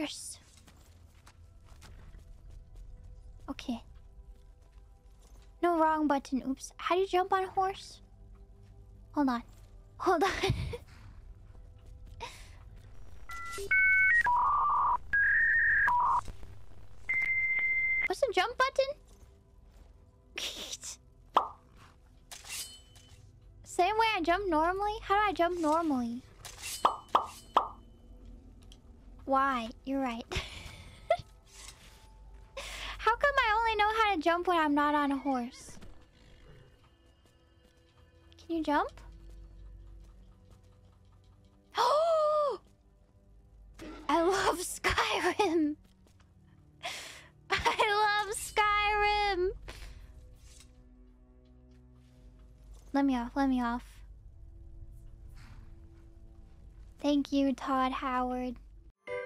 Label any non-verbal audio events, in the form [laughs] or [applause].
horse. Okay. No wrong button. Oops. How do you jump on a horse? Hold on. Hold on. [laughs] What's the jump button? Same way I jump normally? How do I jump normally? Why? You're right. [laughs] how come I only know how to jump when I'm not on a horse? Can you jump? Oh! [gasps] I love Skyrim! [laughs] I love Skyrim! Let me off, let me off. Thank you, Todd Howard.